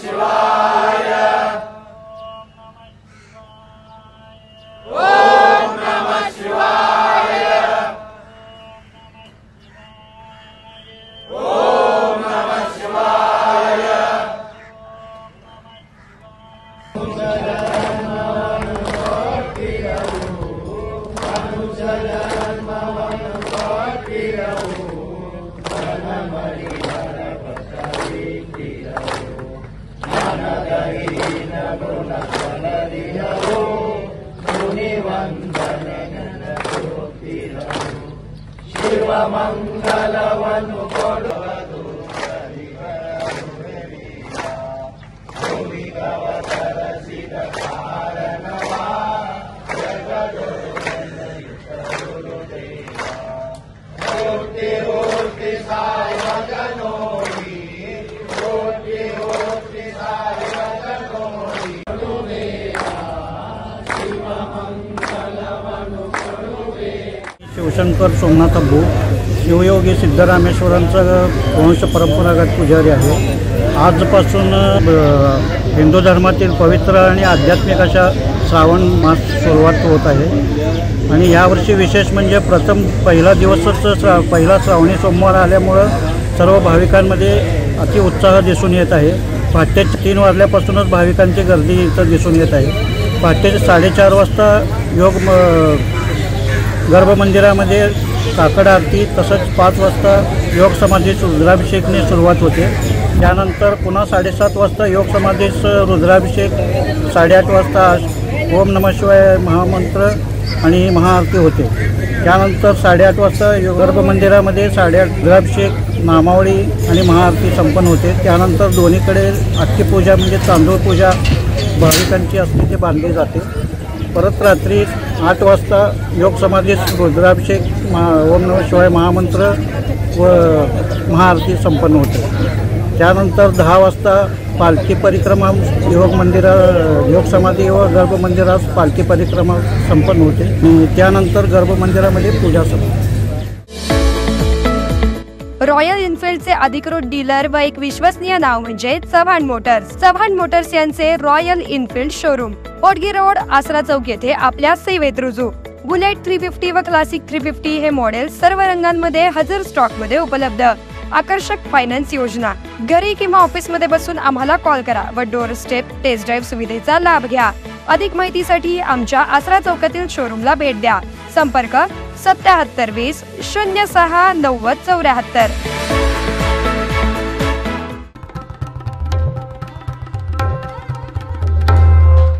शिवाय मिवावि शिवशंकर सोमनाथ अब्बू शिवयोगी सिद्धरामेश्वरांचा वंश परंपरागत पुजारी आहे. आजपासून हिंदू धर्मातील पवित्र आणि आध्यात्मिक अशा श्रावण मास सुरुवात होत आहे. आणि यावर्षी विशेष म्हणजे प्रथम पहिला दिवसच श्रा पहिला श्रावणी सोमवार आल्यामुळं सर्व भाविकांमध्ये अति उत्साह दिसून येत आहे. पहाटे तीन वाजल्यापासूनच भाविकांची गर्दी इथं दिसून येत आहे. पहाटे साडेचार वाजता योग म- गर्भमंदिरामध्ये काकड आरती तसंच पाच वाजता योग समाधीस रुद्राभिषेकने सुरुवात होते. त्यानंतर पुन्हा साडेसात वाजता योग समाधीस रुद्राभिषेक साडेआठ वाजता ओम नम शिवाय महामंत्र आणि महाआरती होते. त्यानंतर साडेआठ वाजता योग गर्भमंदिरामध्ये साडेआठ रुद्राभिषेक नामावळी आणि महाआरती संपन्न होते. त्यानंतर दोन्हीकडे अख्खी पूजा म्हणजे तांदूळ पूजा भाविकांची असते ते बांधली जाते. परत रात्री आठ वाजता योग समाधी रुद्राभिषेक मा ओम नम शिवाय महामंत्र व महाआरती संपन्न होते. त्यानंतर दहा वाजता पालखी परिक्रमा योग मंदिरा योग समाधी व गर्भमंदिरास पालखी परिक्रमा संपन्न होते. त्यानंतर गर्भमंदिरामध्ये पूजा संपते रॉयल इन्फिल्डचे अधिकृत डीलर व एक विश्वसनीय नाव म्हणजे चव्हाण मोटर्स. चव्हाण मोटर्स यांचे रॉयल इन्फिल्ड शोरूम. पोटगी रोड आसरा चौक येथे आपल्या सेवेत रुजू. बुलेट थ्री फिफ्टी व क्लासिक थ्री फिफ्टी हे मॉडेल सर्व रंगांमध्ये हजर स्टॉकमध्ये उपलब्ध. आकर्षक फायनान्स योजना. घरी किंवा ऑफिसमध्ये बसून आम्हाला कॉल करा व डोर स्टेप टेस्ट ड्राईव्ह सुविधेचा लाभ घ्या. अधिक माहितीसाठी आमच्या आसरा चौकातील शोरूमला भेट द्या. संपर्क सत्याहत्तर वीस शून्य सहा नव्वद चौऱ्याहत्तर.